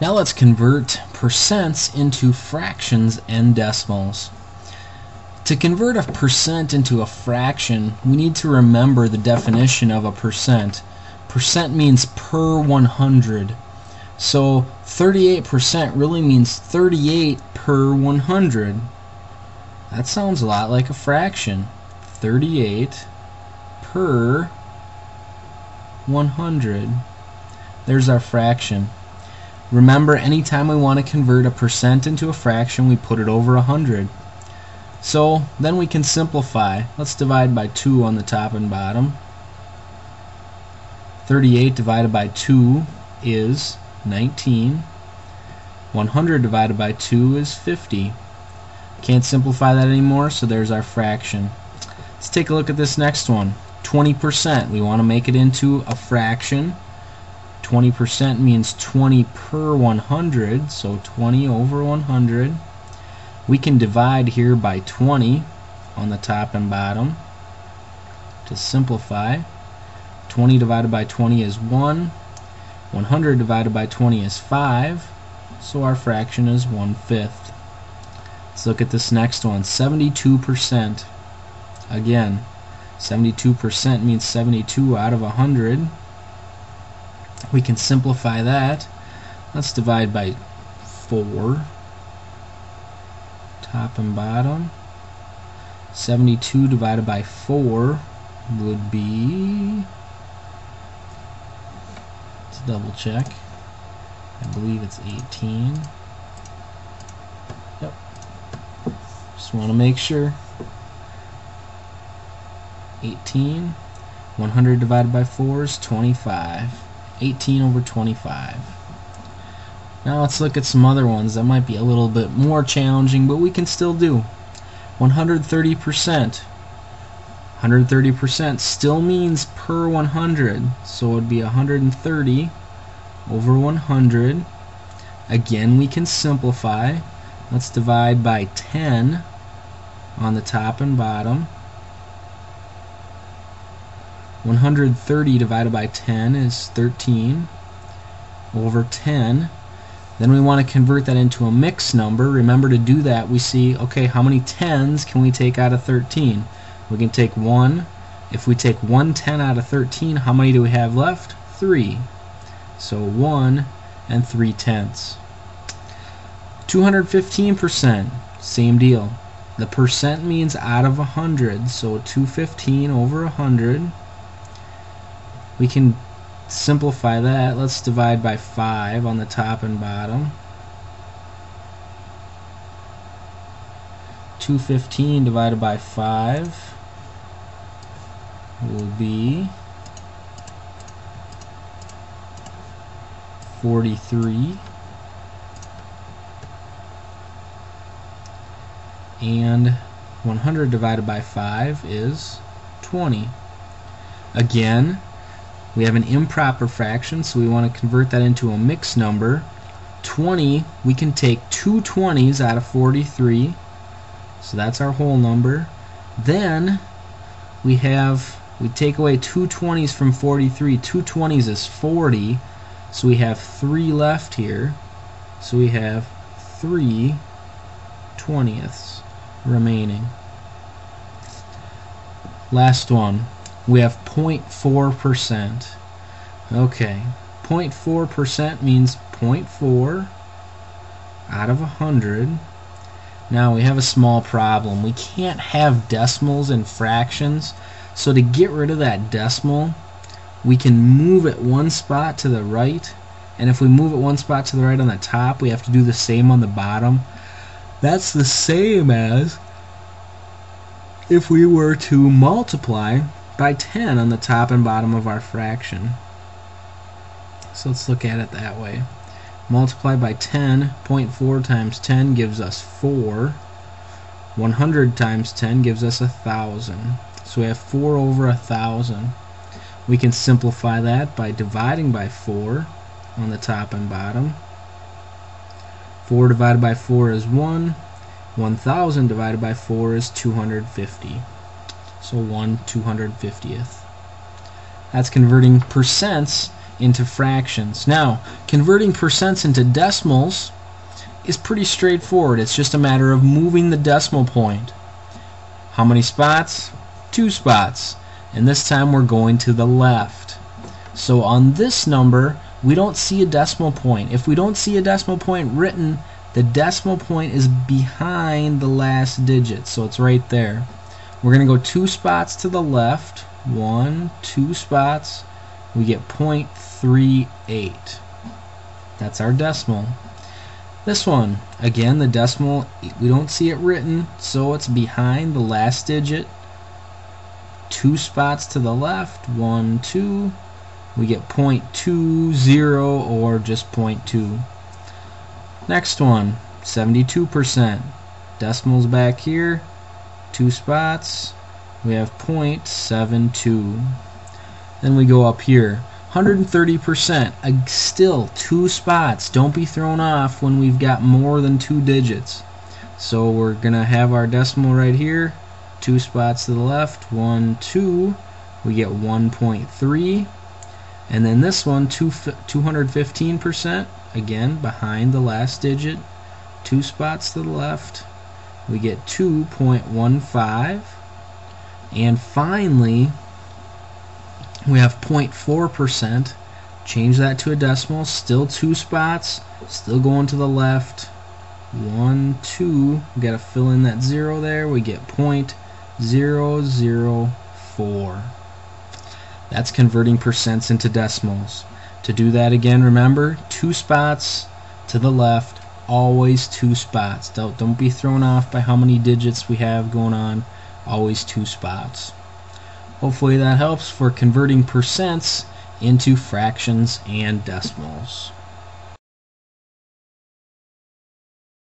Now let's convert percents into fractions and decimals. To convert a percent into a fraction, we need to remember the definition of a percent. Percent means per 100. So 38% really means 38 per 100. That sounds a lot like a fraction. 38 per 100. There's our fraction. Remember, anytime we want to convert a percent into a fraction, we put it over 100. So then we can simplify. Let's divide by 2 on the top and bottom. 38 divided by 2 is 19. 100 divided by 2 is 50. Can't simplify that anymore, so there's our fraction. Let's take a look at this next one. 20%. We want to make it into a fraction. 20% means 20 per 100, so 20 over 100. We can divide here by 20 on the top and bottom to simplify. 20 divided by 20 is 1. 100 divided by 20 is 5. So our fraction is 1 fifth. Let's look at this next one. 72%. Again, 72% means 72 out of 100 we can simplify that. Let's divide by 4. Top and bottom. 72 divided by 4 would be... Let's double check. I believe it's 18. Yep. Just want to make sure. 18. 100 divided by 4 is 25. 18 over 25. Now let's look at some other ones that might be a little bit more challenging, but we can still do. 130%. 130% still means per 100, so it would be 130 over 100. Again, we can simplify. Let's divide by 10 on the top and bottom. 130 divided by 10 is 13 over 10. Then we want to convert that into a mixed number. Remember to do that, we see, okay, how many 10s can we take out of 13? We can take 1. If we take 1 10 out of 13, how many do we have left? 3. So 1 and 3 tenths. 215%, same deal. The percent means out of 100, so 215 over 100 we can simplify that. Let's divide by 5 on the top and bottom. 215 divided by 5 will be 43 and 100 divided by 5 is 20 again we have an improper fraction, so we want to convert that into a mixed number. 20, we can take two 20s out of 43, so that's our whole number. Then we have, we take away two 20s from 43. Two 20s is 40, so we have three left here. So we have three 20ths remaining. Last one we have 0.4%. Okay, 0.4% means 0.4 out of 100. Now we have a small problem. We can't have decimals and fractions. So to get rid of that decimal, we can move it one spot to the right. And if we move it one spot to the right on the top, we have to do the same on the bottom. That's the same as if we were to multiply by 10 on the top and bottom of our fraction. So let's look at it that way. Multiply by 10, 0.4 times 10 gives us 4. 100 times 10 gives us 1,000. So we have 4 over 1,000. We can simplify that by dividing by 4 on the top and bottom. 4 divided by 4 is 1. 1,000 divided by 4 is 250 so 1 250th. That's converting percents into fractions. Now, converting percents into decimals is pretty straightforward. It's just a matter of moving the decimal point. How many spots? Two spots. And this time we're going to the left. So on this number, we don't see a decimal point. If we don't see a decimal point written, the decimal point is behind the last digit. So it's right there. We're going to go two spots to the left. One, two spots. We get 0.38. That's our decimal. This one, again, the decimal, we don't see it written, so it's behind the last digit. Two spots to the left, one, two. We get 0.20 or just 0.2. Next one, 72%. Decimals back here, two spots. We have 0.72. Then we go up here, 130%, still two spots. Don't be thrown off when we've got more than two digits. So we're going to have our decimal right here, two spots to the left, one, two. We get 1.3. And then this one, 215%, again, behind the last digit, two spots to the left. We get 2.15. And finally, we have 0.4%. Change that to a decimal. Still two spots. Still going to the left. One, two. We got to fill in that zero there. We get 0.004. That's converting percents into decimals. To do that again, remember, two spots to the left, always two spots. Don't, don't be thrown off by how many digits we have going on. Always two spots. Hopefully that helps for converting percents into fractions and decimals.